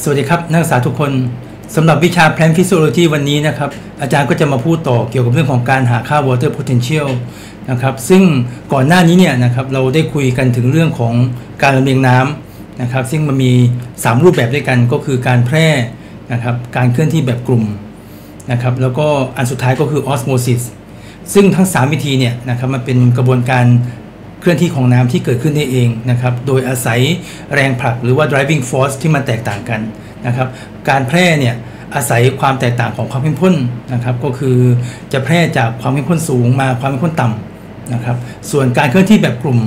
สวัสดีครับ นักศึกษาทุกคนสำหรับวิชา Plant Physiology วันนี้นะครับ อาจารย์ก็จะมาพูดต่อเกี่ยวกับเรื่องของการหาค่า water potential นะครับซึ่งก่อนหน้านี้เนี่ยนะครับเราได้คุยกันถึงเรื่องของการลำเลียงน้ำนะครับซึ่งมันมี 3 รูปแบบด้วยกันก็คือการแพร่นะครับการเคลื่อนที่แบบกลุ่มนะครับแล้วก็อันสุดท้ายก็คือ osmosis ซึ่งทั้ง 3 วิธีเนี่ยนะครับมันเป็นกระบวนการ เคลื่อนที่ของน้ำที่เกิดขึ้นได้เองนะครับ โดยอาศัยแรงผลักหรือว่า driving force ที่มันแตกต่างกันนะครับ การแพร่เนี่ยอาศัยความแตกต่างของความเข้มข้นนะครับ ก็คือจะแพร่จากความเข้มข้นสูงมาความเข้มข้นต่ำนะครับ ส่วนการเคลื่อนที่แบบกลุ่ม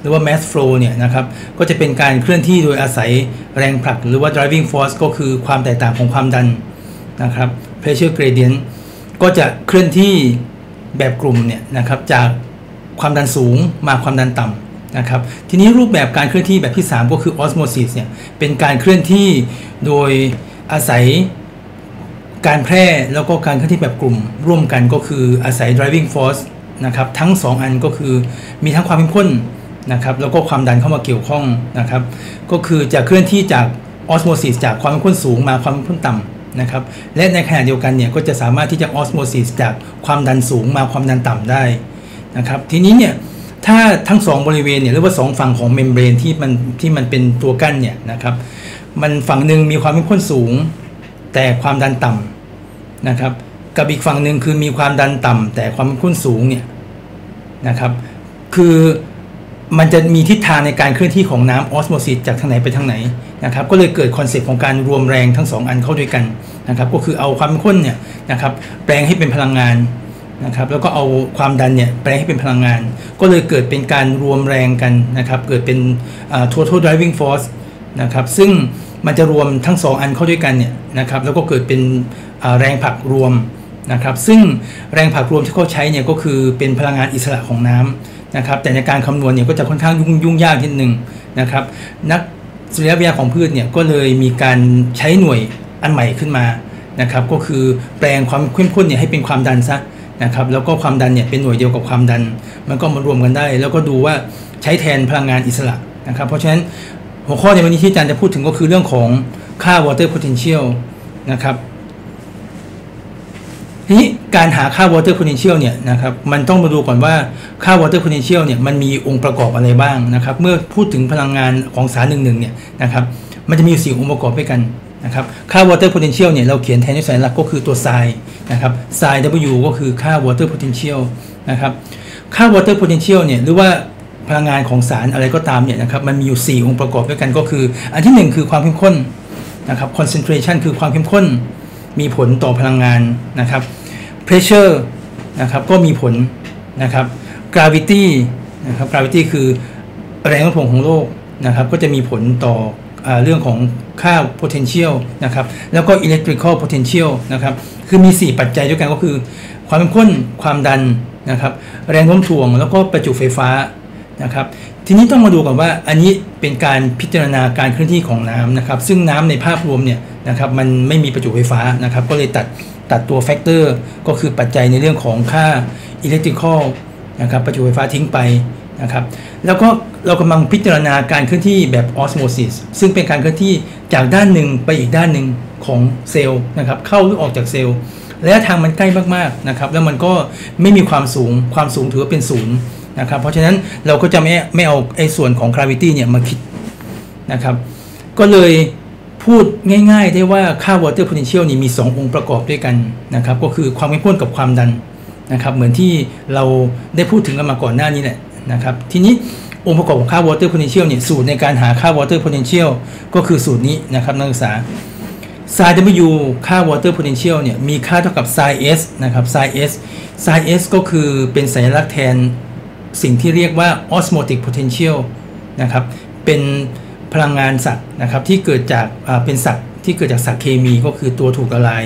หรือว่า mass flow เนี่ยนะครับก็จะเป็นการเคลื่อนที่โดยอาศัยแรงผลัก หรือว่า driving force ก็คือความแตกต่างของความดันนะครับ pressure gradient ก็จะเคลื่อนที่แบบกลุ่มเนี่ยนะครับจาก ความดันสูงมาความดันต่ำนะครับ ทีนี้รูปแบบการเคลื่อนที่แบบที่ 3 ก็คือ osmosis เนี่ยเป็นการเคลื่อนที่โดยอาศัยการแพร่แล้วก็การเคลื่อนที่แบบกลุ่มร่วมกันก็คืออาศัย driving force นะครับทั้ง 2 อันก็คือมีทั้งความเข้มข้นนะครับแล้วก็ความดันเข้ามาเกี่ยวข้องนะครับ ก็คือจะเคลื่อนที่จาก osmosis จากความเข้มข้นสูงมาความเข้มข้นต่ำนะครับ และในขณะเดียวกันเนี่ยก็จะสามารถที่จะ osmosis จากความดันสูงมาความดันต่ำได้ นะครับทีนี้เนี่ยถ้าทั้งสองบริเวณเนี่ยหรือว่าสองฝั่งของ membrane ที่มันที่มันเป็นตัวกั้นเนี่ยนะครับมันฝั่งหนึ่งมีความเข้มข้นสูง แต่ความดันต่ำนะครับกับอีกฝั่งหนึ่งคือมีความดันต่ำแต่ความเข้มข้นสูงเนี่ยนะครับคือมันจะมีทิศทางในการเคลื่อนที่ของน้ำออสโมซิสจากทางไหนไปทางไหนนะครับก็เลยเกิด concept ของการรวมแรงทั้งสองอันเข้าด้วยกันนะครับก็คือเอาความเข้มข้นเนี่ยนะครับแปลงให้เป็นพลังงาน นะครับแล้วก็เอาความดันเนี่ยแปลงให้เป็นพลังงาน ก็เลยเกิดเป็นการรวมแรงกันนะครับเกิดเป็น total driving force นะครับซึ่งมันจะรวมทั้ง 2 อันเข้าด้วยกันเนี่ยนะครับแล้วก็เกิดเป็นแรงผลักรวมนะครับซึ่งแรงผลักรวมที่เขาใช้เนี่ยก็คือเป็นพลังงานอิสระของน้ำนะครับแต่ในการคำนวณเนี่ยก็จะค่อนข้างยุ่งยุ่งยากนิดนึงนะครับนักสุริยวิทยาของพืชเนี่ยก็เลยมีการใช้หน่วยอันใหม่ขึ้นมานะครับก็คือแปลงความเข้มข้นเนี่ยให้เป็นความดันซะ นะครับแล้วก็ความดันเนี่ยเป็นหน่วยเดียวกับความดัน มันก็มารวมกันได้ แล้วก็ดูว่าใช้แทนพลังงานอิสระนะครับ เพราะฉะนั้นหัวข้อในวันนี้ที่อาจารย์จะพูดถึงก็คือเรื่องของค่า water potential นะครับทีนี้การหาค่า water potential เนี่ยนะครับมันต้องมาดูก่อนว่าค่า water potential เนี่ยมันมีองค์ประกอบอะไรบ้างนะครับ เมื่อพูดถึงพลังงานของสารหนึ่งหนึ่งเนี่ยนะครับมันจะมีสี่องค์ประกอบด้วยกัน นะครับค่า water potential เนี่ยเราเขียนแทนด้วยสัญลักษณ์ก็คือตัวไซนะครับไซ W ก็คือค่า water potential นะครับค่า water potential เนี่ยหรือว่าพลังงานของสารอะไรก็ตามเนี่ยนะครับมันมีอยู่ 4 องค์ประกอบด้วยกันก็คือ อันที่ 1 คือความเข้มข้นนะครับ concentration คือความเข้มข้นมีผลต่อพลังงานนะครับ pressure นะครับก็มีผลนะครับ gravity นะครับ gravity คือแรงโน้มถ่วงของโลกนะครับก็จะมีผลต่อ เรื่องของค่า potential นะครับแล้วก็ electrical potential นะครับคือมี 4 ปัจจัยด้วยกันก็คือ ความเข้มข้นความดันนะครับแรงโน้มถ่วง แล้วก็ประจุไฟฟ้านะครับทีนี้ต้องมาดูก่อนว่าอันนี้เป็นการพิจารณาการเคลื่อนที่ของน้ำนะครับซึ่งน้ำในภาพรวมเนี่ยนะครับมันไม่มีประจุไฟฟ้านะครับก็เลยตัดตัดตัว factor ก็คือปัจจัยในเรื่องของค่า electrical นะครับประจุไฟฟ้าทิ้งไปนะครับแล้วก็ เรากำลังพิจารณาการเคลื่อนที่แบบออสโมซิสซึ่งเป็นการเคลื่อนที่จากด้านหนึ่งไปอีกด้านหนึ่งของเซลล์นะครับเข้าหรือออกจากเซลล์ระยะทางมันใกล้มากๆนะครับแล้วมันก็ไม่มีความสูงความสูงถือว่าเป็นศูนย์นะครับเพราะฉะนั้นเราก็จะไม่ไม่เอาไอ้ส่วนของ gravity เนี่ยมาคิดนะครับก็เลยพูดง่ายๆ ได้ว่าค่า water potential นี่มี 2 องค์ประกอบด้วยกันนะครับก็คือความเข้มข้นกับความดันนะครับเหมือนที่เราได้พูดถึงกันมาก่อนหน้านี้แหละนะครับทีนี้ องค์ประกอบของค่า water potential เนี่ยสูตรในการหาค่า water potential ก็คือสูตรนี้นะครับนักศึกษา sin W ค่า water potential เนี่ยมีค่าเท่ากับ sin S นะครับ sin S sin S ก็คือเป็นสัญลักษณ์แทนสิ่งที่เรียกว่า osmotic potential นะครับเป็นพลังงานสัตว์นะครับที่เกิดจากเป็นสัตว์ที่เกิดจากสารเคมีก็คือตัวถูกละลาย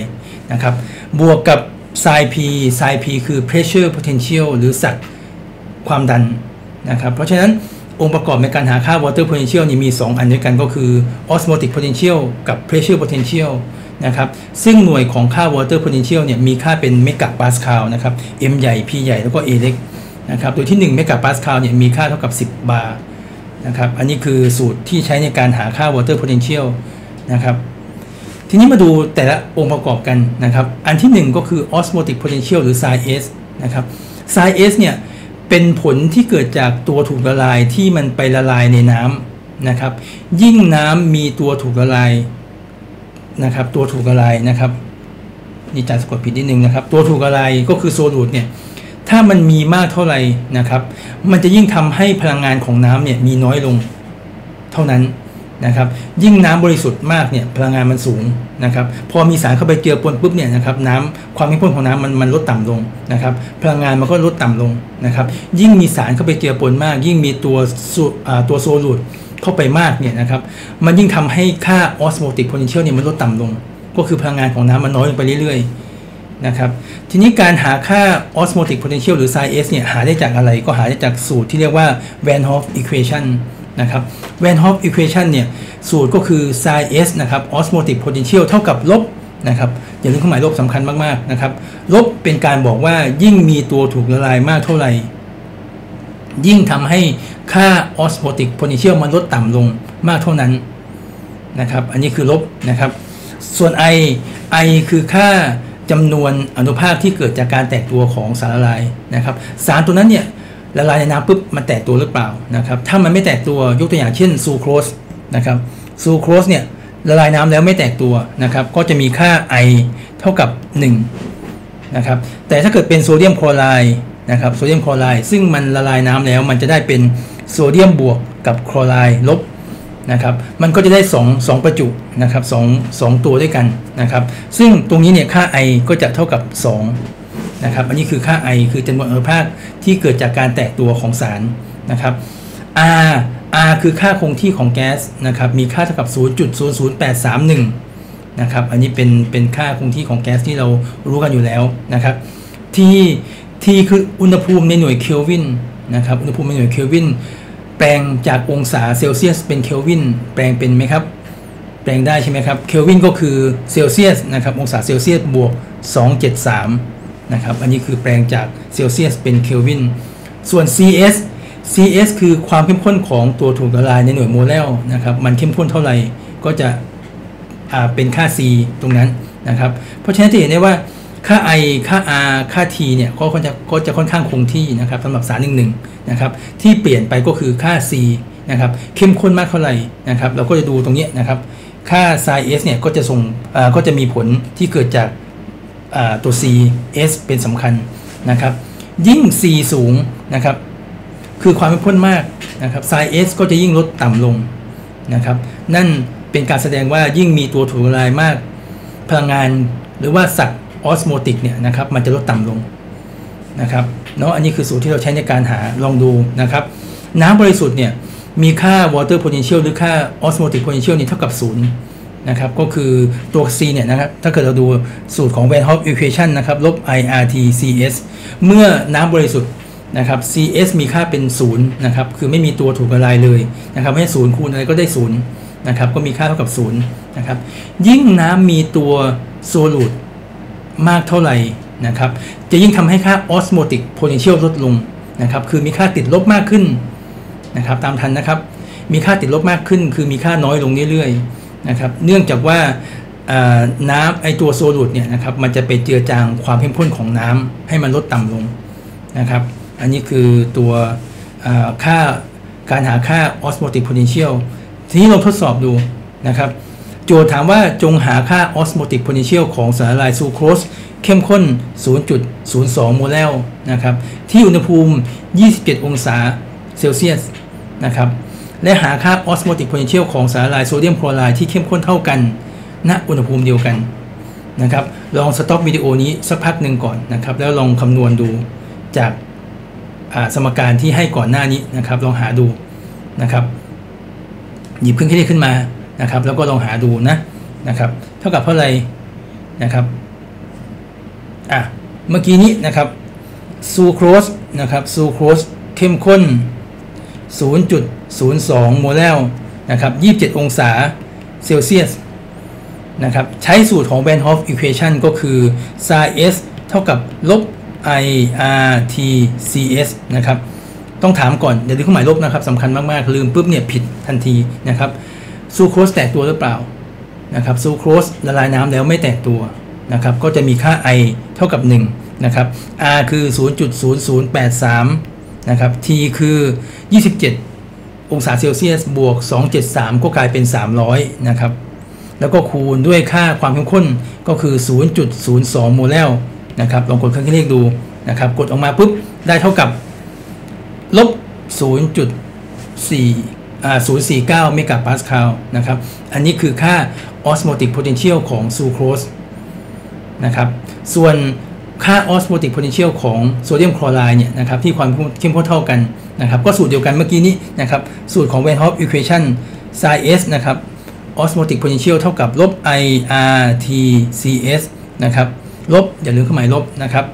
นะครับบวกกับ sin P sin P คือ pressure potential หรือสัตว์ความดัน นะครับ เพราะฉะนั้นองค์ประกอบในการหาค่า water potential นี่มี 2 อันด้วยกันก็คือ osmotic potential กับ pressure potential นะครับ ซึ่งหน่วยของค่า water potential เนี่ยมีค่าเป็นเมกะปาสคาลนะครับ m ใหญ่ p ใหญ่แล้วก็ a เล็กนะครับ โดยที่1เมกะปาสคาลเนี่ยมีค่าเท่ากับ 10 บาร์นะครับ อันนี้คือสูตรที่ใช้ในการหาค่า water potential นะครับ ทีนี้มาดูแต่ละองค์ประกอบกันนะครับ อันที่ 1 ก็คือ osmotic potential หรือ psi s นะครับ psi s เนี่ย เป็นผลที่เกิดจากตัวถูกละลายที่มันไปละลายในน้ำนะครับ ยิ่งน้ำมีตัวถูกละลายนะครับ ตัวถูกละลายนะครับนี่จารสะกดผิดนิดนึงนะครับ ตัวถูกละลายก็คือโซลูดเนี่ยถ้ามันมีมากเท่าไหร่นะครับ มันจะยิ่งทำให้พลังงานของน้ำเนี่ยมีน้อยลงเท่านั้น นะครับ ยิ่งน้ำบริสุทธิ์มากเนี่ยพลังงานมันสูงนะครับ พอมีสารเข้าไปเจือปนปุ๊บเนี่ยนะครับน้ำความเข้มข้นของน้ำมันมันลดต่ำลงนะครับ พลังงานมันก็ลดต่ำลงนะครับ ยิ่งมีสารเข้าไปเจือปนมาก ยิ่งมีตัวตัวโซลูดเข้าไปมากเนี่ยนะครับ มันยิ่งทำให้ค่าออสโมติกโพเทนเชียลเนี่ยมันลดต่ำลง ก็คือพลังงานของน้ำมันน้อยลงไปเรื่อยๆนะครับ ทีนี้การหาค่า osmotic potential หรือ psi s เนี่ยหาได้จากอะไรก็หาได้จากสูตรที่เรียกว่า Van Hoff equation นะครับ Van Hoff equation เนี่ยสูตรก็คือ psi s นะครับ osmotic potential เท่ากับลบนะครับอย่าลืมเครื่องหมายลบสำคัญมากๆนะครับ ลบเป็นการบอกว่ายิ่งมีตัวถูกละลายมากเท่าไหร่ ยิ่งทำให้ค่า osmotic potential มันลดต่ำลงมากเท่านั้นนะครับ อันนี้คือลบนะครับ ส่วน I I คือค่าจำนวนอนุภาคที่เกิดจากการแตกตัวของสารละลายนะครับ สารตัวนั้นเนี่ย ละลายในน้ำปุ๊บมันแตกตัวหรือเปล่านะครับถ้ามันไม่แตกตัวยกตัวอย่างเช่นซูโครสนะครับซูโครสเนี่ยละลายน้ำแล้วไม่แตกตัวนะครับก็จะมีค่า I เท่ากับ 1 นะครับแต่ถ้าเกิดเป็นโซเดียมคลอไรด์นะครับโซเดียมคลอไรด์ซึ่งมันละลายน้ำแล้วมันจะได้เป็นโซเดียมบวกกับคลอไรด์ลบนะครับมันก็จะได้ 2 2 ประจุนะครับ2 2ตัวด้วยกันนะครับซึ่งตรงนี้เนี่ยค่า I ก็จะเท่ากับ 2 นะครับ อันนี้คือค่า I คือจำนวนอนุภาคที่เกิดจากการแตกตัวของสารนะครับ R R คือค่าคงที่ของแก๊สนะครับ มีค่าเท่ากับ 0.00831 นะครับ อันนี้เป็นเป็นค่าคงที่ของแก๊สที่เรารู้กันอยู่แล้วนะครับ T T คืออุณหภูมิในหน่วยเคลวินนะครับ อุณหภูมิในหน่วยเคลวินแปลงจากองศาเซลเซียสเป็นเคลวินแปลงเป็นไหมครับแปลงได้ใช่ไหมครับเคลวินก็คือเซลเซียสนะครับองศาเซลเซียสบวก 273 นะครับ อันนี้คือแปลงจากเซลเซียสเป็นเคลวิน ส่วน CS CS คือความเข้มข้นของตัวถูกละลายในหน่วย molal นะครับ มันเข้มข้นเท่าไหร่ก็จะเป็นค่า C ตรงนั้นนะครับ เพราะฉะนั้นจะเห็นได้ว่าค่า I ค่า R ค่า T เนี่ยก็จะก็จะค่อนข้างคงที่นะครับสำหรับสารหนึ่งหนึ่งนะครับที่เปลี่ยนไปก็คือค่า C นะครับเข้มข้นมากเท่าไหร่นะครับเราก็จะดูตรงนี้นะครับค่า sin S เนี่ยก็จะส่งก็จะมีผลที่เกิดจาก ตัว C S เป็นสำคัญนะครับ ยิ่ง C สูงนะครับ คือความเข้มข้นมากนะครับ sin S ก็จะยิ่งลดต่ำลงนะครับ นั่นเป็นการแสดงว่ายิ่งมีตัวถูกละลายมาก พลังงานหรือว่าสัตว์ออสโมติกเนี่ยนะครับ มันจะลดต่ำลงนะครับเนาะอันนี้คือสูตรที่เราใช้ในการหาลองดูนะครับ น้ำบริสุทธิ์เนี่ยมีค่า water potential หรือค่า osmotic potential นี่เท่ากับ 0 นะครับก็คือตัว C เนี่ยนะครับถ้าเกิดเราดูสูตรของ Van Hoff equation นะครับลบ IRT CS เมื่อน้ำบริสุทธิ์นะครับ CS มีค่าเป็น 0 นะครับ คือไม่มีตัวถูกละลายเลยนะครับไม่ศูนย์คูณอะไรก็ได้ 0 นะครับ ก็มีค่าเท่ากับ 0 นะครับ ยิ่งน้ำมีตัวโซลูดมากเท่าไหร่นะครับ จะยิ่งทำให้ค่า osmotic potential ลดลงนะครับ คือมีค่าติดลบมากขึ้นนะครับ ตามทันนะครับ มีค่าติดลบมากขึ้น คือมีค่าน้อยลงเรื่อยๆ นะครับเนื่องจากว่าน้ำไอตัวโซลูดเนี่ยนะครับมันจะไปเจือจางความเข้มข้นของน้ำให้มันลดต่ำลงนะครับ อันนี้คือตัวค่าการหาค่า osmotic potential ทีนี้เราทดสอบดูนะครับ โจทย์ถามว่าจงหาค่า osmotic potential ของสารละลายซูโครสเข้มข้น 0.02 โมเลลนะครับ ที่อุณหภูมิ 27 องศาเซลเซียสนะครับ และหาค่า osmotic potential ของสารละลายโซเดียมคลอไรด์ที่เข้มข้นเท่ากันณอุณหภูมิเดียวกันนะครับลอง stop วิดีโอนี้สักพักหนึ่งก่อนนะครับ แล้วลองคำนวณดูจากสมการที่ให้ก่อนหน้านี้นะครับ ลองหาดูนะครับ หยิบเครื่องคิดเลขขึ้นมานะครับ แล้วก็ลองหาดูนะนะครับ เท่ากับเท่าไหร่นะครับอะเมื่อกี้นี้นะครับซูโครสนะครับซูโครสเข้มข้น 02 โมเลลนะครับ 27 องศาเซลเซียสนะครับ ใช้สูตรของ Van Hoff equation ก็คือ s i s เท่ากับลบ i r t c s นะครับ ต้องถามก่อน อย่าลืมเครื่องหมายลบนะครับสำคัญมาก ๆ ลืมปุ๊บเนี่ยผิดทันทีนะครับซูโครสแตกตัวหรือเปล่านะครับซูโครสละลายน้ำแล้วไม่แตกตัวนะครับ ก็จะมีค่า I เท่ากับ 1 นะครับ R คือ 0.0083 นะครับ T คือ 27 องศาเซลเซียสบวก 273 ก็กลายเป็น 300 นะครับ แล้วก็คูณด้วยค่าความเข้มข้นก็คือ 0.02 โมเลลนะครับ ลองกดเครื่องคิดเลขดูนะครับ กดออกมาปุ๊บ ได้เท่ากับลบ 0.4อ่า049 เมกะปาสคาลนะครับ อันนี้คือค่า osmotic potential ของซูโครสนะครับ ส่วนค่า osmotic potential ของโซเดียมคลอไรด์เนี่ยนะครับที่ความเข้มข้นเท่ากัน นะครับก็สูตรเดียวกันเมื่อกี้นี้นะครับสูตรของ Van Hoff equation psi s นะครับ osmotic potential เท่ากับลบ i r t c s นะครับลบอย่าลืมเครื่องหมายลบนะครับ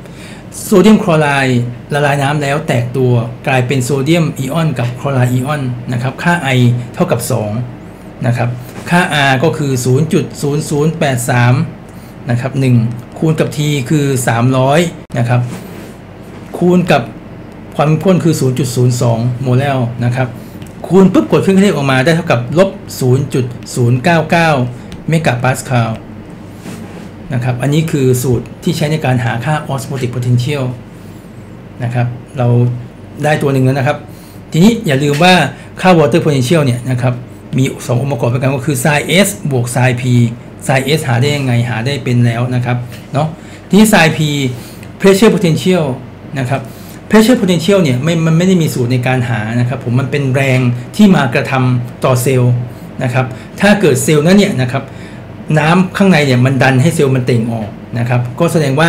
โซเดียมคลอไรด์ละลายน้ำแล้วแตกตัวกลายเป็นโซเดียมอิออนกับคลอไรด์อิออนนะครับค่า i เท่ากับ2นะครับค่า r ก็คือ 0.0083นะครับ1คูณกับ t คือ 300นะครับคูณกับ ความเข้มข้นคือ 0.02 โมเลลนะครับ คูณปุ๊บกดเครื่องคิดเลขออกมาได้เท่ากับลบ 0.099 เมกะปาสคาลนะครับ อันนี้คือสูตรที่ใช้ในการหาค่า osmotic potential นะครับ เราได้ตัวหนึ่งแล้วนะครับ ทีนี้อย่าลืมว่าค่า water potential เนี่ยนะครับ มี 2 องค์ประกอบด้วยกันก็คือ sin s บวก sin p sin s หาได้ยังไงหาได้เป็นแล้วนะครับ เนาะ ทีนี้ sin p pressure potential นะครับ pressure potential เนี่ยไม่มันไม่ได้มีสูตรในการหานะครับผมมันเป็นแรงที่มากระทำต่อเซลล์นะครับถ้าเกิดเซลล์นั้นเนี่ยนะครับน้ำข้างในเนี่ยมันดันให้เซลล์มันเต่งออกนะครับก็แสดงว่า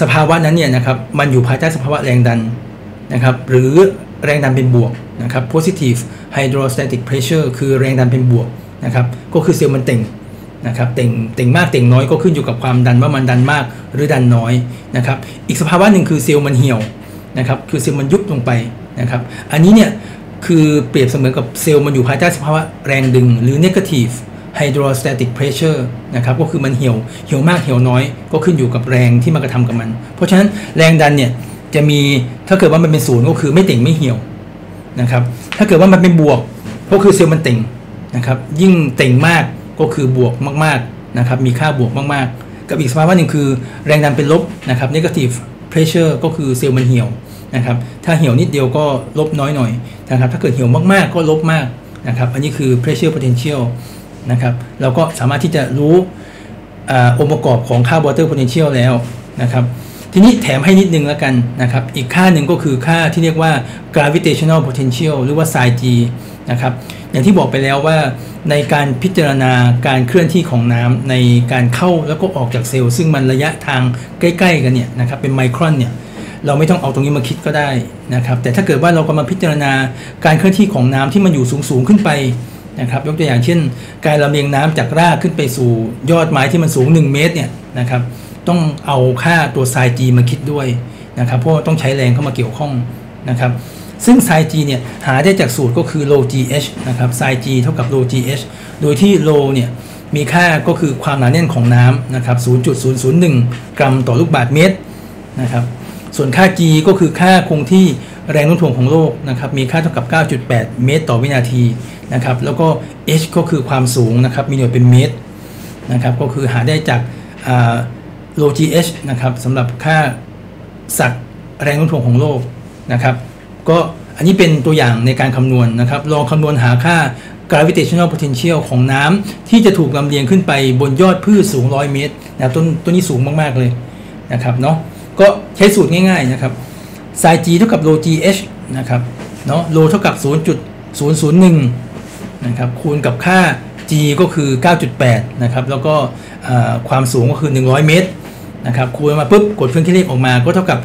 สภาวะนั้นเนี่ยนะครับมันอยู่ภายใต้สภาวะแรงดันนะครับหรือแรงดันเป็นบวกนะครับ positive hydrostatic pressure คือแรงดันเป็นบวกนะครับก็คือเซลล์มันเต่งนะครับเต่งเต่งมากเต่งน้อยก็ขึ้นอยู่กับความดันว่ามันดันมากหรือดันน้อยนะครับอีกสภาวะหนึ่งคือเซลล์มันเหี่ยว นะครับคือเซลล์มันยุบลงไปนะครับ อันนี้เนี่ยคือเปรียบเสมือนกับเซลล์มันอยู่ภายใต้สภาวะแรงดึงหรือ negative hydrostatic pressure นะครับก็คือมันเหี่ยวเหี่ยวมากเหี่ยวน้อย ก็ขึ้นอยู่กับแรงที่มากระทำกับมัน เพราะฉะนั้นแรงดันเนี่ยจะมีถ้าเกิดว่ามันเป็นศูนย์ก็คือไม่เต่งไม่เหี่ยวนะครับถ้าเกิดว่ามันเป็นบวกก็คือเซลล์มันเต่งนะครับยิ่งเต่งมากก็คือบวกมากๆนะครับมีค่าบวกมากๆ กับอีกสภาวะหนึ่งคือแรงดันเป็นลบนะครับ negative pressure ก็คือเซลล์มันเหี่ยวนะครับถ้าเหี่ยวนิดเดียวก็ลบน้อยหน่อยนะครับถ้าเกิดเหี่ยวมากๆก็ลบมากนะครับอันนี้คือ pressure potential นะครับเราก็สามารถที่จะรู้องค์ประกอบของค่า water potential แล้วนะครับทีนี้แถมให้นิดนึงแล้วกันนะครับอีกค่าหนึ่งก็คือค่าที่เรียกว่า gravitational potential หรือว่า psi g นะครับ อย่างที่บอกไปแล้วว่าในการพิจารณาการเคลื่อนที่ของน้ำในการเข้าแล้วก็ออกจากเซลล์ซึ่งมันระยะทางใกล้ ๆ กันเนี่ยนะครับเป็นไมครอนเนี่ยเราไม่ต้องเอาตรงนี้มาคิดก็ได้นะครับ แต่ถ้าเกิดว่าเรากำลังพิจารณาการเคลื่อนที่ของน้ำที่มันอยู่สูงๆขึ้นไปนะครับ ยกตัวอย่างเช่น การลำเลียงน้ำจากรากขึ้นไปสู่ยอดไม้ที่มันสูง 1 เมตรเนี่ยนะครับ ต้องเอาค่าตัวไซจีมาคิดด้วยนะครับเพราะต้องใช้แรงเข้ามาเกี่ยวข้องนะครับ ซึ่งไซจีเนี่ยหาได้จากสูตรก็คือ low gh นะครับไซจีเท่ากับ low gh โดยที่ low เนี่ยมีค่าก็คือความหนาแน่นของน้ำนะครับ 0.001 กรัมต่อลูกบาศก์เมตรนะครับ ส่วนค่า g ก็คือค่าคงที่แรงโน้มถ่วงของโลกนะครับ มีค่าเท่ากับ 9.8 เมตร ต่อวินาทีนะครับ แล้วก็ h ก็คือความสูงนะครับ มีหน่วยเป็นเมตรนะครับ ก็คือหาได้จาก low gh นะครับสำหรับค่าสักแรงโน้มถ่วงของโลกนะครับ ก็อันนี้เป็นตัวอย่างในการคำนวณนะครับ ลองคำนวณหาค่า gravitational potential ของน้ำที่จะถูกลำเลียงขึ้นไปบนยอดพืชสูง 100 เมตรนะต้นต้นนี้สูงมาก ๆ เลยนะครับเนาะก็ใช้สูตรง่าย ๆ นะครับ sin g เท่ากับ rho gh นะครับเนาะ rho เท่ากับ 0.001 นะครับคูณกับค่า g ก็คือ 9.8 นะครับ แล้วก็ความสูงก็คือ 100 เมตรนะครับคูณมาปุ๊บ กดเครื่องคิดเลขออกมาก็เท่ากับ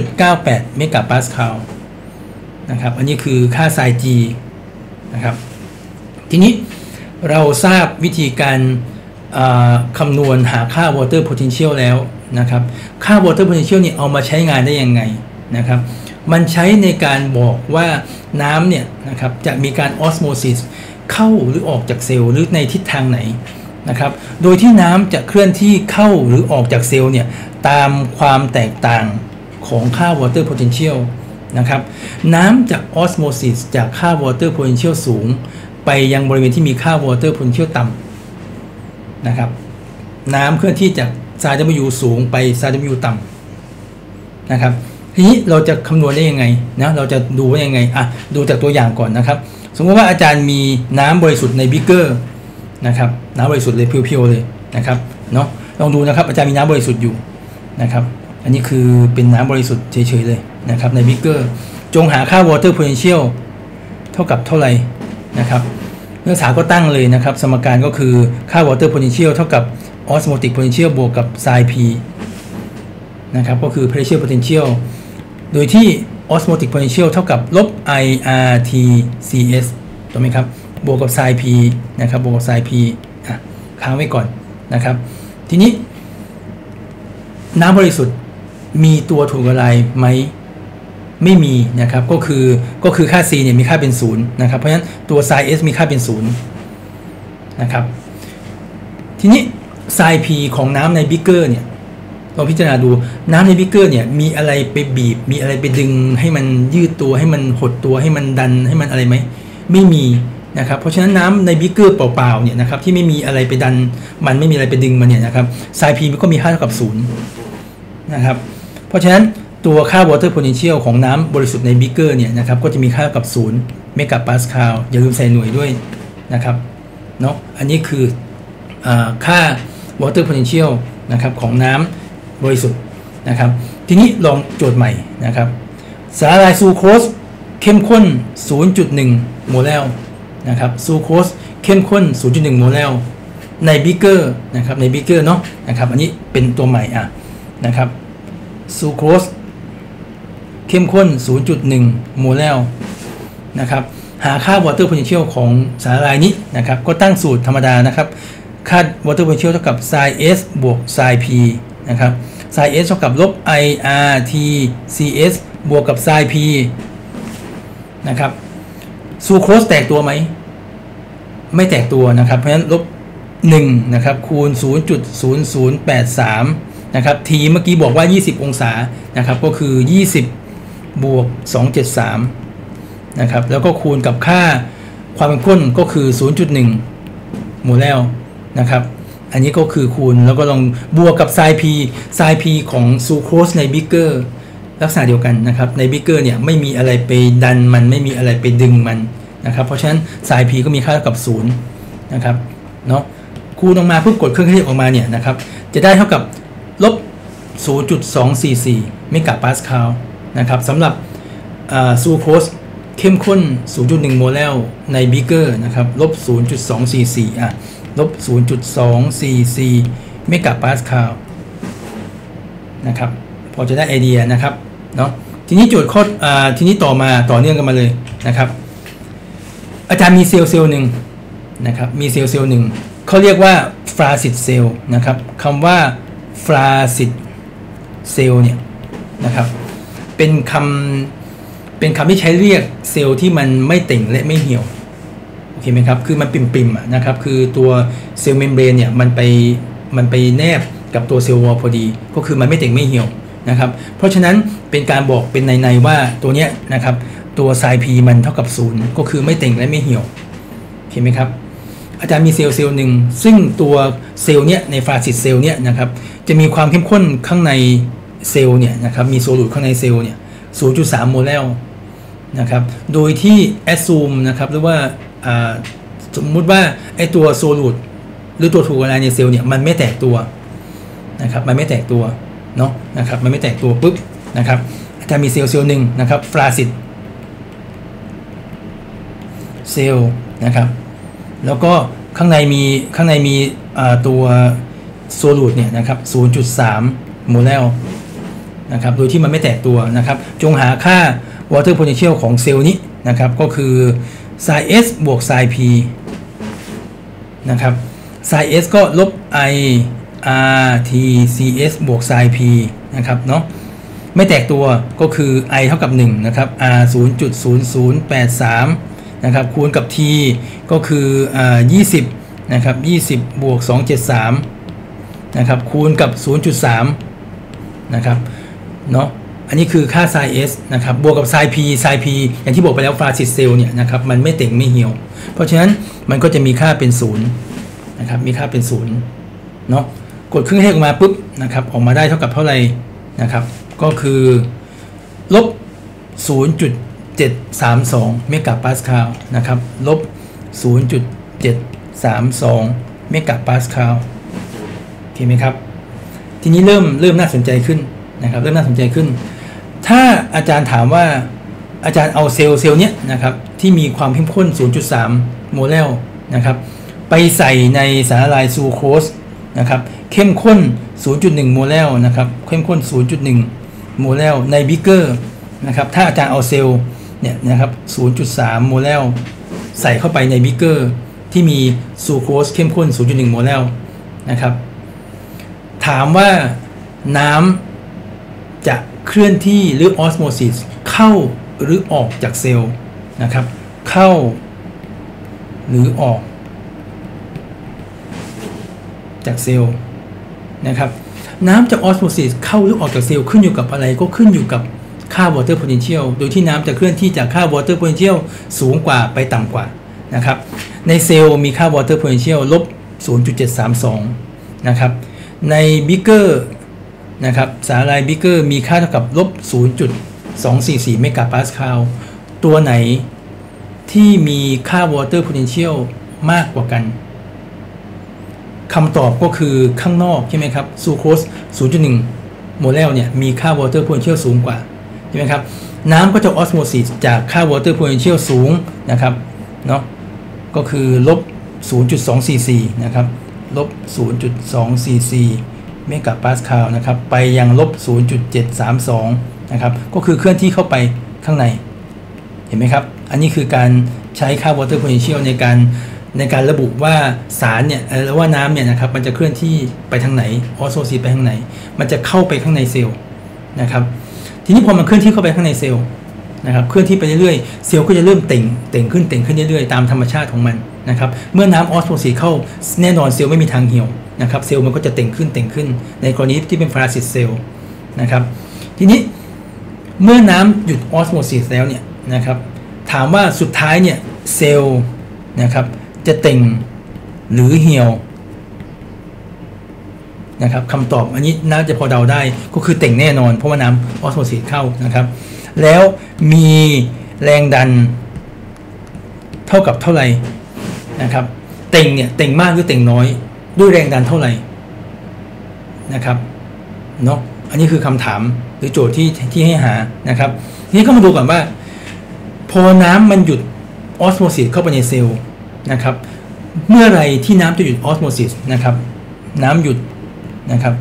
0.98 เมกะปาสคาล นะครับอันนี้คือค่า sin g นะครับทีนี้เราทราบวิธีการคำนวณหาค่า water potential แล้วนะครับค่า water potential นี่เอามาใช้งานได้ยังไงนะครับมันใช้ในการบอกว่าน้ำเนี่ยนะครับจะมีการ osmosis เข้าหรือออกจากเซลล์หรือในทิศทางไหนนะครับ โดยที่น้ำจะเคลื่อนที่เข้าหรือออกจากเซลล์เนี่ยตามความแตกต่างของค่า water potential นะครับ น้ำจาก osmosis จากค่า water potential สูง ไปยังบริเวณที่มีค่า water potential ต่ำนะครับ น้ำเคลื่อนที่จากไซน์ W สูงไปไซน์ W ต่ำนะครับทีนี้เราจะคำนวณได้ยังไงนะเราจะดูว่ายังไงอะดูจากตัวอย่างก่อนนะครับ สมมติว่าอาจารย์มีน้ำบริสุทธิ์ในบิ๊กเกอร์นะครับน้ำบริสุทธิ์เลยเพียวๆเลยนะครับเนาะลองดูนะครับอาจารย์มีน้ำบริสุทธิ์อยู่นะครับ อันนี้คือเป็นน้ำบริสุทธิ์เฉยๆเลย นะครับในบิ๊กเกอร์จงหาค่า water potential เท่ากับเท่าไหร่นะครับนักศึกษาก็ตั้งเลยนะครับ สมการก็คือค่า water potential เท่ากับ osmotic potential บวกกับ psi p นะครับก็คือ pressure potential โดยที่ osmotic potential เท่ากับลบ IRT CS ถูกไหมครับ บวกกับ psi p นะครับบวกกับ psi p อะค้างไว้ก่อนนะครับ ทีนี้ น้ำบริสุทธิ์มีตัวถูกละลายไหม ไม่มีนะครับก็คือก็คือค่า c เนี่ยมีค่าเป็น0นะครับเพราะฉะนั้นตัว psi s มีค่าเป็น0นะครับทีนี้ psi p ของน้ำในบีกเกอร์เนี่ยลองพิจารณาดูน้ำในบีกเกอร์เนี่ยมีอะไรไปบีบ มีอะไรไปดึงให้มันยืดตัวให้มันหดตัวให้มันดันให้มันอะไรไหมไม่มีนะครับเพราะฉะนั้นน้ำในบิ๊กเกอร์เปล่าๆเนี่ยนะครับที่ไม่มีอะไรไปดันมันไม่มีอะไรไปดึงมันเนี่ยนะครับ sin p มันก็มีค่าเท่ากับ0นะครับเพราะฉะนั้น ตัวค่า water potential ของน้ำบริสุทธิ์ในบิ๊กเกอร์เนี่ยนะครับก็จะมีค่ากับ0เมกะปาสคาลอย่าลืมใส่หน่วยด้วยนะครับเนาะอันนี้คืออค่า water potential นะครับของน้ำบริสุทธิ์นะครับ ทีนี้ลองโจทย์ใหม่นะครับ สารละลายซูโครสเข้มข้น 0.1 molal นะครับซูโครสเข้มข้น 0.1 molal ในบีกเกอร์นะครับในบีกเกอร์เนาะนะครับอันนี้เป็นตัวใหม่อะนะครับซูโครส เข้มข้น 0.1 molal นะครับหาค่า water potential ของสารละลายนี้นะครับก็ตั้งสูตรธรรมดานะครับค่า water potential เท่ากับ psi s บวก sin p นะครับ sin s เท่ากับลบ i r t cs บวกกับ sin p นะครับซูโครสแตกตัวไหม ไม่แตกตัวนะครับ เพราะฉะนั้นลบ1นะครับคูณ 0.0083 นะครับ t เมื่อกี้บอกว่า 20 องศานะครับก็คือ 20 บวก 273 นะครับ แล้วก็คูณกับค่าความเป็นข้นก็คือ 0.1 molal นะครับ อันนี้ก็คือคูณแล้วก็ลองบวกกับ psi p psi p ของซูโครสในบีกเกอร์ลักษณะเดียวกันนะครับ ในบีกเกอร์เนี่ยไม่มีอะไรไปดันมันไม่มีอะไรไปดึงมันนะครับ เพราะฉะนั้น psi p ก็มีค่าเท่ากับ 0 นะครับ เนาะคูณออกมาเพื่อกดเครื่องคิดเลขออกมาเนี่ยนะครับ จะได้เท่ากับลบ0.244 เมกะปาสคาล นะครับสำหรับซูโครสเข้มข้น 0.1 molal ในบีกเกอร์นะครับลบ 0.244 อะ ลบ 0.244 เมกะปาสคาลนะครับ พอจะได้ไอเดียนะครับเนาะทีนี้โจทย์ข้ออทีนี้ต่อมาต่อเนื่องกันมาเลยนะครับ อาจารย์มีเซลล์เซลล์หนึ่งนะครับ มีเซลล์เซลล์หนึ่งเขาเรียกว่า flaccid cell นะครับคำว่า flaccidเซลล์เนี่ยนะครับ เป็นคำเป็นคำที่ใช้เรียกเซลล์ที่มันไม่เต่งและไม่เหี่ยวโอเคไหมครับคือมันปริ่มๆนะครับคือตัว cell membrane เนี่ยมันไปมันไปแนบกับตัว cell wall พอดี ก็คือมันไม่เต่งไม่เหี่ยวนะครับเพราะฉะนั้นเป็นการบอกเป็นนัยๆว่าตัวเนี้ยนะครับตัว psi p มันเท่ากับศูนย์ก็คือไม่เต่งและไม่เหี่ยวเห็นไหมครับอาจารย์มีเซลล์เซลล์หนึ่งซึ่งตัวเซลล์เนี้ยใน flaccid cell เนี้ยนะครับจะมีความเข้มข้นข้างใน เซลล์เนี่ยนะครับมี solute ข้างในเซลล์เนี่ย0.3 molal นะครับโดยที่ assume นะครับหรือว่าสมมุติว่าไอตัว solute หรือตัวถูกละลายในเซลล์เนี่ยมันไม่แตกตัวนะครับมันไม่แตกตัวเนาะนะครับมันไม่แตกตัวปุ๊บนะครับอาจารย์มีเซลล์เซลล์หนึ่งนะครับ flaccidเซลล์นะครับแล้วก็ข้างในมีข้างในมีตัวโซลูดเนี่ยนะครับ0.3โมเลล นะครับโดยที่มันไม่แตกตัวนะครับ จงหาค่า water potential ของเซลล์นี้นะครับ ก็คือ sin s บวก sin p นะครับ sin s ก็ลบ i r t c s บวก sin p นะครับเนาะไม่แตกตัวก็คือ i เท่ากับ1นะครับ r 0.0083นะครับคูณกับ t ก็คืออ่า20นะครับ20 บวก 273นะครับคูณกับ 0.3นะครับ เนาะอันนี้คือค่า psi s นะครับบวกกับ psi p psi p อย่างที่บอกไปแล้ว flaccid cell เนี่ยนะครับมันไม่เต่งไม่เหี่ยว เพราะฉะนั้นมันก็จะมีค่าเป็น0นะครับมีค่าเป็นศูนย์เนาะกดเครื่องคิดเลขออกมาปุ๊บนะครับออกมาได้เท่ากับเท่าไหร่นะครับก็คือลบ 0.732 เมกะปาสคาลนะครับลบ 0.732 เมกะปาสคาลโอเคไหมครับ ทีนี้เริ่มเริ่มน่าสนใจขึ้น นะครับเริ่มน่าสนใจขึ้น ถ้าอาจารย์ถามว่าอาจารย์เอาเซลล์เซลล์เนี้ยนะครับที่มีความเข้มข้น 0.3 molalนะครับไปใส่ในสารละลายซูโครสนะครับเข้มข้น 0.1 molal นะครับเข้มข้น 0.1 molal ในบีกเกอร์นะครับถ้าอาจารย์เอาเซลล์เนี่ยนะครับ 0.3 molal ใส่เข้าไปในบีกเกอร์ที่มีซูโครสเข้มข้น 0.1 molal นะครับถามว่าน้ำจะ เคลื่อนที่หรือออสโมซิสเข้าหรือออกจากเซลล์นะครับ เข้า หรือออก จากเซลล์นะครับ น้ำจากออสโมซิสเข้าหรือออกจากเซลล์ขึ้นอยู่กับอะไรก็ขึ้นอยู่กับค่า water potential โดยที่น้ำจะเคลื่อนที่จากค่า water potential สูงกว่าไปต่ำกว่านะครับ ในเซลล์มีค่า water potential ลบ0.732 นะครับ ในบีกเกอร์ นะครับสารละลายบีกเกอร์มีค่าเท่ากับลบ 0.244 เมกะปาสคาล ตัวไหนที่มีค่า water potential มากกว่ากันคำตอบก็คือข้างนอกใช่ไหมครับซูโครส0.1 molal เนี่ยมีค่า water potential สูงกว่าใช่ไหมครับน้ำก็จะออสโมซิสจากค่า water potential สูงนะครับเนาะก็คือลบ 0.244 นะครับลบ 0.244 เมกะปาสคาลนะครับไปยังลบ 0.732 นะครับ ก็คือเคลื่อนที่เข้าไปข้างใน เห็นไหมครับ อันนี้คือการใช้ค่า water potential ในการในการระบุว่าสารเนี่ยหรือว่าน้ำเนี่ยนะครับมันจะเคลื่อนที่ไปทางไหนออโซซีไปทางไหน มันจะเข้าไปข้างในเซลล์นะครับทีนี้พอมันเคลื่อนที่เข้าไปข้างในเซลล์นะครับเคลื่อนที่ไปเรื่อยๆเซลล์ก็จะเริ่มเต่งเต่งขึ้นเต่งขึ้นเรื่อยๆตามธรรมชาติของมันนะครับเมื่อน้ำออสโมซิสเข้าแน่นอนเซลล์ไม่มีทางเหี่ยว นะครับเซลล์มันก็จะเต่งขึ้นเต่งขึ้น ในกรณีที่เป็น flaccid cell นะครับทีนี้เมื่อน้ำหยุดออสโมซิสแล้วเนี่ยนะครับถามว่าสุดท้ายเนี่ยเซลล์นะครับจะเต่งหรือเหี่ยวนะครับคำตอบอันนี้น่าจะพอเดาได้ก็คือเต่งแน่นอน เพราะว่าน้ำออสโมซิสเข้านะครับ แล้วมีแรงดันเท่ากับเท่าไหร่นะครับ เต่งเนี่ยเต่งมากหรือเต่งน้อย ด้วยแรงดันเท่าไหร่นะครับเนาะอันนี้คือคำถามหรือโจทย์ที่ที่ให้หานะครับทีนี้ก็มาดูก่อนว่า พอน้ำมันหยุดออสโมซิสเข้าไปในเซลล์นะครับเมื่อไรที่น้ำจะหยุดออสโมซิสนะครับน้ำหยุดนะครับ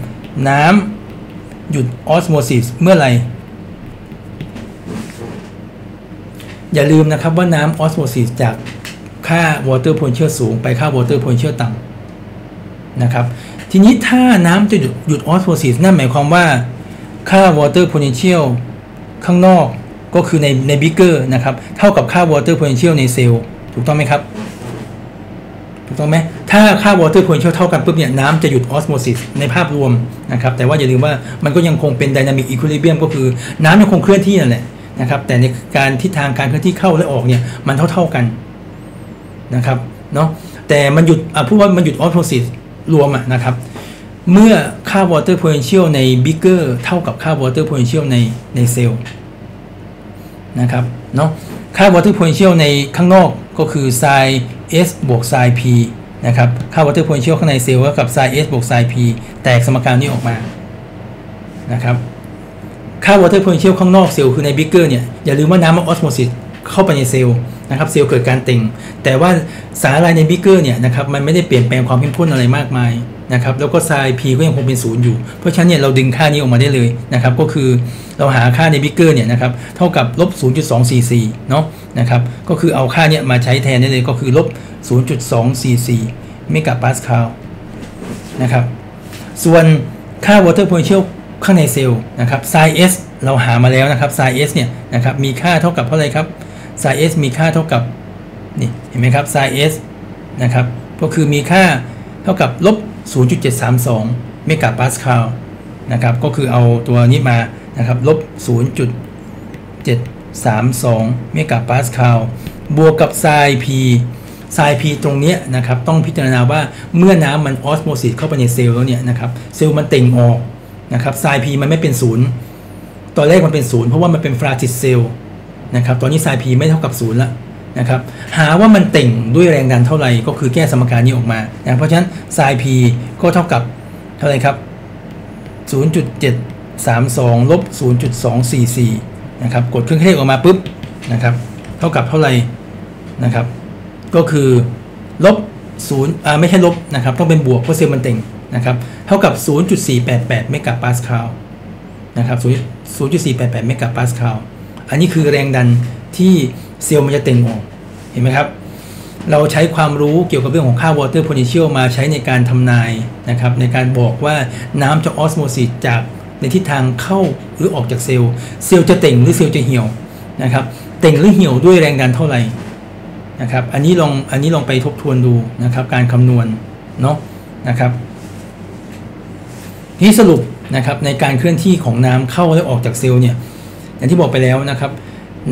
น้ำหยุดออสโมซิสเมื่อไรอย่าลืมนะครับว่าน้ำออสโมซิสจากค่า water potential สูงไปค่า water potential ต่ำ นะครับ ทีนี้ถ้าน้ำจะหยุดหยุดออสโมซิสนั่นหมายความว่าค่า water potential ข้างนอกก็คือในในบีกเกอร์นะครับ เท่ากับค่า water potential ในเซลล์ถูกต้องไหมครับถูกต้องไหมถ้าค่า water potential เท่ากันปุ๊บเนี่ยน้ำจะหยุดออสโมซิสในภาพรวมนะครับ แต่ว่าอย่าลืมว่ามันก็ยังคงเป็น dynamic equilibrium ก็คือน้ำยังคงเคลื่อนที่นั่นแหละนะครับ แต่ในการทิศทางการเคลื่อนที่เข้าและออกเนี่ยมันเท่าๆกันนะครับเนาะแต่มันหยุดอะพูดว่ามันหยุดออสโมซิส รวมอะนะครับ เมื่อค่า water potential ใน บีกเกอร์ เท่ากับค่า water potential ในในเซลล์นะครับเนาะค่า water potential ในข้างนอกก็คือ sin s บวก sin p นะครับค่า water potential ข้างในเซลล์ก็กับ sin s บวก sin p แตกสมการนี้ออกมานะครับค่า water potential ข้างนอกเซลล์คือใน bigger เนี่ยอย่าลืมว่าน้ำมันออสโมซิส เข้าไปในเซลล์นะครับเซลล์เกิดการเต่ง แต่ว่าสารอะไรใน bigger เนี่ยนะครับมันไม่ได้เปลี่ยนแปลงความเข้มข้นอะไรมากมายนะครับแล้วก็ sin p ก็ยังคงเป็นศูนย์อยู่ เพราะฉะนั้นเนี่ยเราดึงค่านี้ออกมาได้เลยนะครับก็คือเราหาค่าใน bigger เนี่ยนะครับเท่ากับลบ 0.244 เนาะนะครับก็คือเอาค่าเนี่ยมาใช้แทนได้เลยก็คือลบ 0.244 เมกะปาสคาลนะครับส่วนค่า water potential ข้างในเซลล์นะครับ sin s เราหามาแล้วนะครับ sin s เนี่ยนะครับมีค่าเท่ากับเท่าไหร่ครับ sin s มีค่าเท่ากับนี่เห็นไหมครับ sin s นะครับก็คือมีค่าเท่ากับลบ 0.732 เมกะปาสคาลนะครับก็คือเอาตัวนี้มานะครับลบ 0.732 เมกะปาสคาลบวกกับ sin p ไซพีตรงนี้นะครับต้องพิจารณาว่าเมื่อน้ำมันออสโมซิสเข้าไปในเซลล์แล้วเนี่ยนะครับเซลล์มันเต่งออกนะครับ psi p มันไม่เป็นศูนย์ตอนแรกมันเป็นศูนย์เพราะว่ามันเป็น flaccid cell นะครับตอนนี้ psi p ไม่เท่ากับศูนย์ละนะครับหาว่ามันเต่งด้วยแรงดันเท่าไหร่ก็คือแก้สมการนี้ออกมานะเพราะฉะนั้นไซพีก็เท่ากับเท่าไหร่ครับ 0.732ลบ0.244นะครับกดเครื่องคิดเลขออกมาปุ๊บนะครับเท่ากับเท่าไหร่นะครับ ก็คือลบศูนย์อ่าไม่ใช่ลบนะครับต้องเป็นบวกเพราะเซลล์มันเต็งนะครับเท่ากับ 0.488เมกะปาสคาลนะครับ0.488เมกะปาสคาล อันนี้คือแรงดันที่เซลล์มันจะเต่งออก เห็นไหมครับ เราใช้ความรู้เกี่ยวกับเรื่องของค่า water potential มาใช้ในการทำนายนะครับ ในการบอกว่าน้ำจะออสโมซิสจากในทิศทางเข้าหรือออกจากเซลล์ เซลล์จะเต่งหรือเซลล์จะเหี่ยวนะครับ เต่งหรือเหี่ยวด้วยแรงดันเท่าไหร่นะครับ อันนี้ลอง อันนี้ลองไปทบทวนดูนะครับ การคำนวณเนาะนะครับที่สรุปนะครับในการเคลื่อนที่ของน้ำเข้าและออกจากเซลล์เนี่ย อย่างที่บอกไปแล้วนะครับ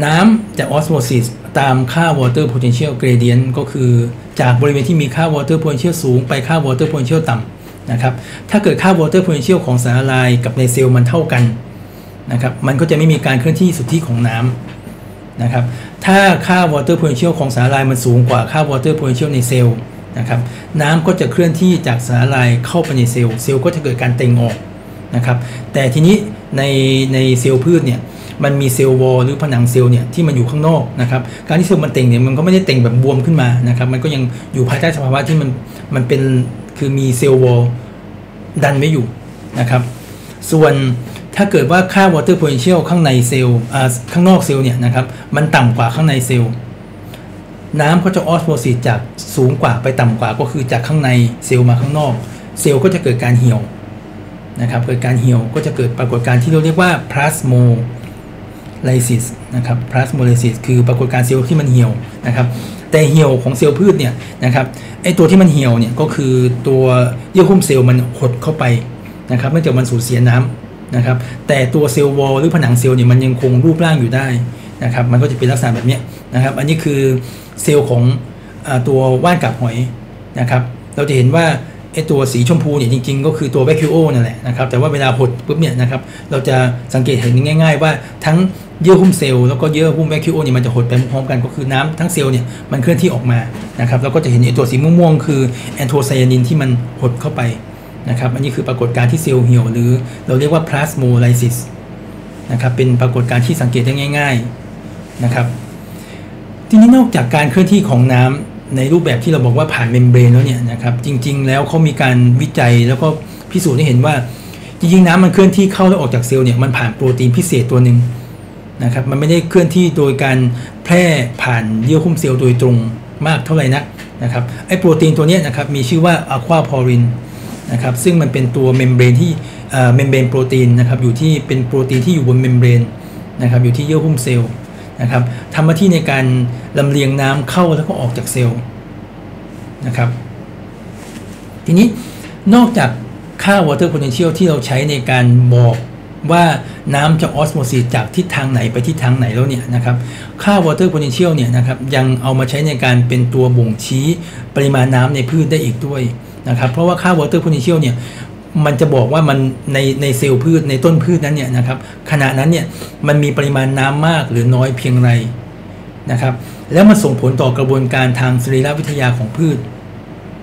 น้ำจะออสโมซิสตามค่า water potential gradient ก็คือจากบริเวณที่มีค่า water potential สูงไปค่า water potential ต่ำนะครับ ถ้าเกิดค่า water potential ของสารละลายกับในเซลล์มันเท่ากันนะครับ มันก็จะไม่มีการเคลื่อนที่สุทธิของน้ำนะครับ ถ้าค่า water potential ของสารละลายมันสูงกว่าค่า water potential ในเซลล์นะครับน้ำก็จะเคลื่อนที่จากสารละลายเข้าไปในเซลล์ เซลล์ก็จะเกิดการเต่งออกนะครับ แต่ทีนี้ในในเซลล์พืชเนี่ย มันมี cell wall หรือผนังเซลล์เนี่ยที่มันอยู่ข้างนอกนะครับการที่เซลล์มันเต่งเนี่ยมันก็ไม่ได้เต่งแบบบวมขึ้นมานะครับมันก็ยังอยู่ภายใต้สภาวะที่มันมันเป็นคือมี cell wall ดันไว้อยู่นะครับส่วนถ้าเกิดว่าค่า water potential ข้างในเซลล์ข้างนอกเซลล์เนี่ยนะครับมันต่ำกว่าข้างในเซลล์น้ำก็จะออสโมซิสจากสูงกว่าไปต่ำกว่าก็คือจากข้างในเซลล์มาข้างนอก เซลล์ก็จะเกิดการเหี่ยวนะครับเกิดการเหี่ยวก็จะเกิดปรากฏการณ์ที่เราเรียกว่า plasmolysis นะครับ plasmolysis คือปรากฏการณ์เซลล์ที่มันเหี่ยวนะครับแต่เหี่ยวของเซลล์พืชเนี่ยนะครับไอตัวที่มันเหี่ยวเนี่ยก็คือตัวเยื่อหุ้มเซลล์มันหดเข้าไปนะครับเนื่องจากมันสูญเสียน้ำนะครับแต่ตัว cell wall หรือผนังเซลล์เนี่ยมันยังคงรูปร่างอยู่ได้นะครับมันก็จะเป็นลักษณะแบบนี้นะครับอันนี้คือเซลล์ของอตัวว่านกาบหอยนะครับเราจะเห็นว่า ไอตัวสีชมพูเนี่ยจริง ๆ ก็คือตัวแวคิโอนั่นแหละนะครับแต่ว่าเวลาหดปุ๊บเนี่ยนะครับเราจะสังเกตเห็นง่าย ๆ ว่าทั้งเยื่อหุ้มเซลล์แล้วก็เยื่อหุ้มแวคิโอเนี่ยมันจะหดไปพร้อมกันก็คือน้ำทั้งเซลล์เนี่ยมันเคลื่อนที่ออกมานะครับเราก็จะเห็นไอตัวสีม่วงๆคือแอนโทไซยานินที่มันหดเข้าไปนะครับอันนี้คือปรากฏการณ์ที่เซลล์เหี่ยวหรือเราเรียกว่า plasmolysis นะครับเป็นปรากฏการณ์ที่สังเกตได้ง่าย ๆนะครับทีนี้นอกจากการเคลื่อนที่ของน้ำ ในรูปแบบที่เราบอกว่าผ่าน membrane แล้วเนี่ยนะครับจริง ๆ แล้วเขามีการวิจัยแล้วก็พิสูจน์ให้เห็นว่า จริงๆน้ำมันเคลื่อนที่เข้าและออกจากเซลล์เนี่ยมันผ่านโปรตีนพิเศษตัวหนึ่งนะครับมันไม่ได้เคลื่อนที่โดยการแพร่ผ่านเยื่อหุ้มเซลล์โดยตรงมากเท่าไหร่นักนะครับไอโปรตีนตัวนี้นะครับมีชื่อว่า aquaporin นะครับซึ่งมันเป็นตัว membrane ที่ membrane protein นะครับอยู่ที่เป็นโปรตีนที่อยู่บน membrane นะครับอยู่ที่เยื่อหุ้มเซลล์ นะครับทำหน้าที่ในการลำเลียงน้ำเข้าแล้วก็ออกจากเซลล์นะครับ ทีนี้นอกจากค่า water potential ที่เราใช้ในการบอกว่าน้ำจะออสโมซิสจากทิศทางไหนไปทิศทางไหนแล้วเนี่ยนะครับ ค่า water potential เนี่ยนะครับยังเอามาใช้ในการเป็นตัวบ่งชี้ปริมาณน้ำในพืชได้อีกด้วยนะครับ เพราะว่าค่า water potential เนี่ย มันจะบอกว่ามันในในเซลล์พืชในต้นพืชนั้นเนี่ยนะครับขณะนั้นเนี่ยมันมีปริมาณน้ำมากหรือน้อยเพียงไรนะครับ แล้วมันส่งผลต่อกระบวนการทางสรีรวิทยาของพืช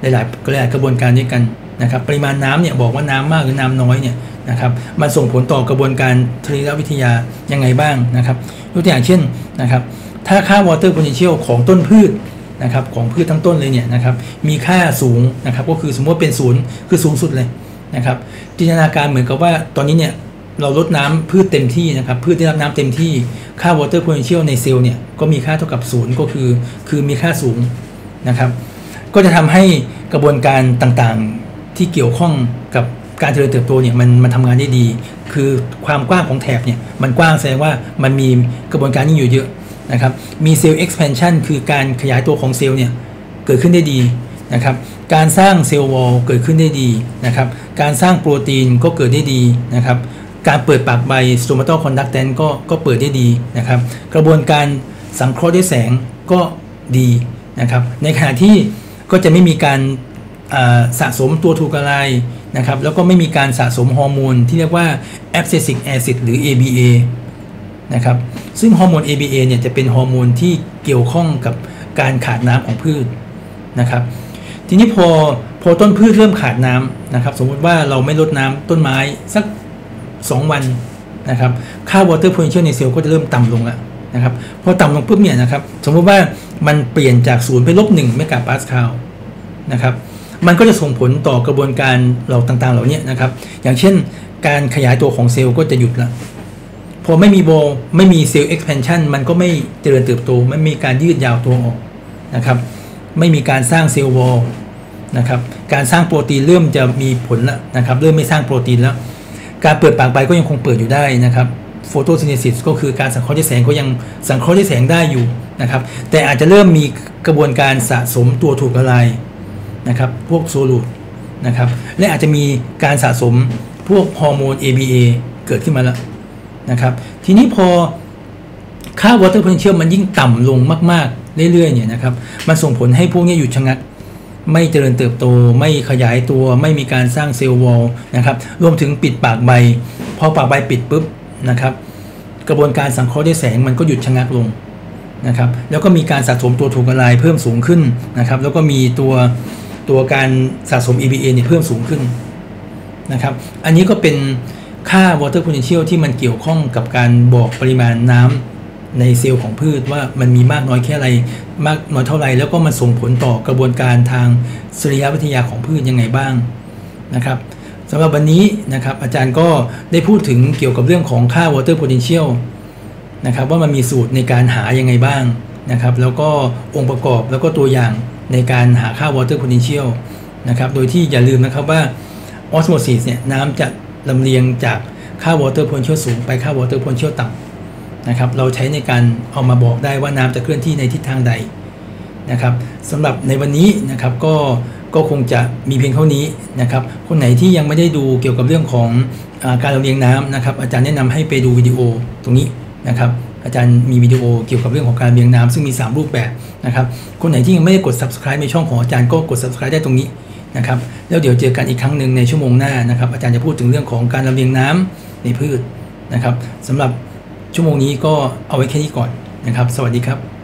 หลายๆหลายกระบวนการด้วยกันนะครับ ปริมาณน้ำเนี่ยบอกว่าน้ำมากหรือน้ำน้อยเนี่ยนะครับ มันส่งผลต่อกระบวนการสรีรวิทยายังไงบ้างนะครับยกตัวอย่างเช่นนะครับ ถ้าค่า water potential ของต้นพืชนะครับของพืชทั้งต้นเลยเนี่ยนะครับมีค่าสูงนะครับก็คือสมมติว่าเป็นศูนย์คือสูงสุดเลย นะครับจินตนาการเหมือนกับว่าตอนนี้เนี่ยเราลดน้ำพืชเต็มที่นะครับพืชได้รับน้ำเต็มที่ค่า water potential ในเซลล์เนี่ยก็มีค่าเท่ากับศูนย์ก็คือคือมีค่าสูงนะครับ ก็จะทำให้กระบวนการต่างๆที่เกี่ยวข้องกับการเจริญเติบโตเนี่ยมันมันทำงานได้ดี คือความกว้างของแถบเนี่ยมันกว้างแสดงว่ามันมีกระบวนการนี้อยู่เยอะนะครับมีเซลล์ expansion คือการขยายตัวของเซลล์เนี่ยเกิดขึ้นได้ดี นะครับ การสร้างเซลล์วอลเกิดขึ้นได้ดีนะครับ การสร้างโปรตีนก็เกิดได้ดีนะครับ การเปิดปากใบ stomatal conductance ก็ก็เปิดได้ดีนะครับ กระบวนการสังเคราะห์ด้วยแสงก็ดีนะครับ ในขณะที่ก็จะไม่มีการสะสมตัวถูกอะไรนะครับ แล้วก็ไม่มีการสะสมฮอร์โมนที่เรียกว่า abscisic acid หรือ ABA นะครับ ซึ่งฮอร์โมน ABA เนี่ยจะเป็นฮอร์โมนที่เกี่ยวข้องกับการขาดน้ำของพืชนะครับ ทีนี้พอพอต้นพืชเริ่มขาดน้ำนะครับ สมมุติว่าเราไม่ลดน้ำต้นไม้สัก 2 วันนะครับ ค่า water potential ในเซลล์ก็จะเริ่มต่ำลงแล้วนะครับ พอต่ำลงปุ๊บเนี่ยนะครับ สมมติว่ามันเปลี่ยนจากศูนย์ไปลบหนึ่งเมกะปาสคาลนะครับ มันก็จะส่งผลต่อกระบวนการเราต่างๆ เหล่านี้นะครับ อย่างเช่น การขยายตัวของเซลล์ก็จะหยุดละพอไม่มีโบไม่มีเซลล์ expansion มันก็ไม่เจริญเติบโตไม่มีการยืดยาวตัวออกนะครับ ไม่มีการสร้าง cell wallนะครับการสร้างโปรตีนเริ่มจะมีผลแล้วนะครับเริ่มไม่สร้างโปรตีนแล้ว การเปิดปากใบก็ยังคงเปิดอยู่ได้นะครับโฟโตซินเทซิสก็คือการสังเคราะห์ด้วยแสงก็ยังสังเคราะห์ด้วยแสงได้อยู่นะครับแต่อาจจะเริ่มมีกระบวนการสะสมตัวถูกละลายนะครับพวกโซลูดนะครับและอาจจะมีการสะสมพวกฮอร์โมน ABA เกิดขึ้นมาแล้วนะครับทีนี้พอค่า water potential มันยิ่งต่ำลงมากๆ เรื่อยๆเนี่ยนะครับมันส่งผลให้พวกนี้หยุดชะงัก ไม่เจริญเติบโต ไม่ขยายตัว ไม่มีการสร้างเซลล์วอลนะครับรวมถึงปิดปากใบพอปากใบปิดปุ๊บนะครับ กระบวนการสังเคราะห์ด้วยแสงมันก็หยุดชะงักลงนะครับแล้วก็มีการสะสมตัวถูกละลายเพิ่มสูงขึ้นนะครับ แล้วก็มีตัวตัวการสะสม EVA เนี่ยเพิ่มสูงขึ้นนะครับ อันนี้ก็เป็นค่า water potential ที่มันเกี่ยวข้องกับการบอกปริมาณน้ำ ในเซลล์ของพืชว่ามันมีมากน้อยแค่ไรมากน้อยเท่าไรแล้วก็มันส่งผลต่อกระบวนการทางสริยวิทยาของพืชยังไงบ้างนะครับสำหรับวันนี้นะครับอาจารย์ก็ได้พูดถึงเกี่ยวกับเรื่องของค่า water potential นะครับว่ามันมีสูตรในการหายังไงบ้างนะครับแล้วก็องค์ประกอบแล้วก็ตัวอย่างในการหาค่า water potential นะครับโดยที่อย่าลืมนะครับว่า osmosis เนี่ยน้ำจะลำเลียงจากค่า water potential สูงไปค่า water potential ต่ำ นะครับเราใช้ในการเอามาบอกได้ว่าน้ำจะเคลื่อนที่ในทิศทางใดนะครับสำหรับในวันนี้นะครับก็ก็คงจะมีเพียงเท่านี้นะครับ คนไหนที่ยังไม่ได้ดูเกี่ยวกับเรื่องของอการลำเลียงน้ำนะครับ อาจารย์แนะนำให้ไปดูวิดีโอตรงนี้นะครับ อาจารย์มีวิดีโอเกี่ยวกับเรื่องของการเลียงน้ำซึ่งมี 3 รูปแบบนะครับ คนไหนที่ยังไม่ได้กด subscribe ในช่องของอาจารย์ก็กด subscribe ได้ตรงนี้นะครับแล้วเดี๋ยวเจอกันอีกครั้งหนึ่งในชั่วโมงหน้านะครับ อาจารย์จะพูดถึงเรื่องของการลำเลียงน้ำในพืชนะครับสำหรับ ชั่วโมงนี้ก็เอาไว้แค่นี้ก่อนนะครับ สวัสดีครับ